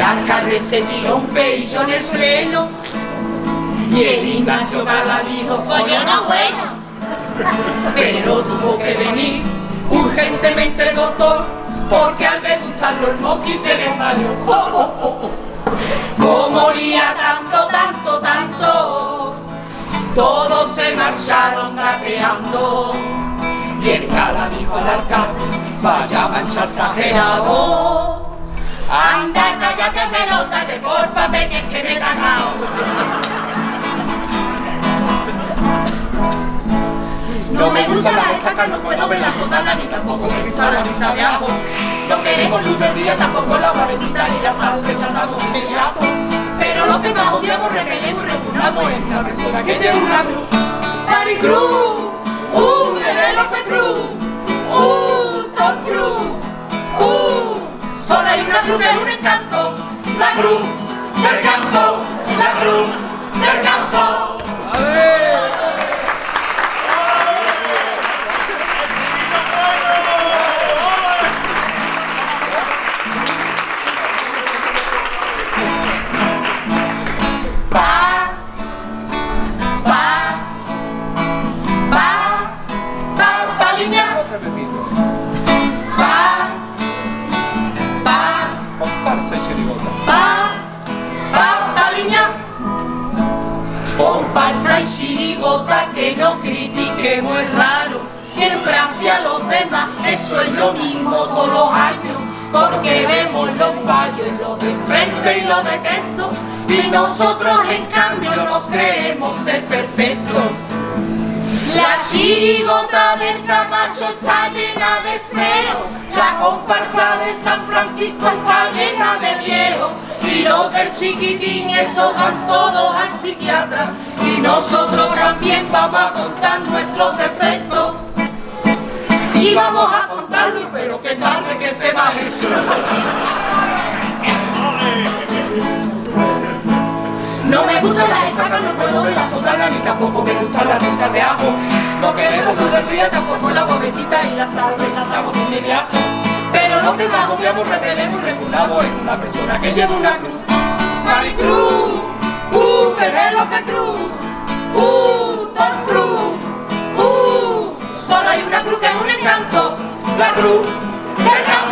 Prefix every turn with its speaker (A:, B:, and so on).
A: alcalde se tiró un peillo en el pleno y el Ignacio Gala dijo, coño no bueno. Pero tuvo que venir urgentemente el doctor porque al degustarlo el moqui se desmayó. Oh, oh, oh, oh. Como olía tanto, tanto, tanto, todos se marcharon gateando. Y el Gala dijo al alcalde, vaya mancha exagerado. Anda, cállate pelota, devórpame que es que me he cagao. No me gusta la estaca, no puedo ver la sotana ni tampoco me gusta la vista de ajo. No queremos día, tampoco la guarentita y la salud rechazamos inmediato. Pero lo que más odiamos, repelemos repugnamos es la persona que lleva una cruz. Maricruz, una cruz es un encanto, la cruz del campo, la cruz del campo.
B: Comparsa y chirigota
A: que no critiquemos es raro. Siempre hacia los demás, eso es lo mismo todos los años. Porque vemos los fallos, los de frente y los de texto. Y nosotros en cambio nos creemos ser perfectos. Chirigota del Camacho está llena de feo, la comparsa de San Francisco está llena de viejo, y los del chiquitín esos van todos al psiquiatra, y nosotros también vamos a contar nuestros defectos. Y vamos a contarlo, pero qué tarde que se va. No ver la sotana, ni tampoco me gustan las rosas de ajo. No queremos del día, tampoco la bobetita y la rechazamos de inmediato. Pero lo que más odiamos, repelemos y repugnamos es una persona que lleva una cruz. Maricruz, uh, Penélope Cruz, uh, Tom Cruz, uh, solo hay una cruz que es un encanto, la cruz del campo.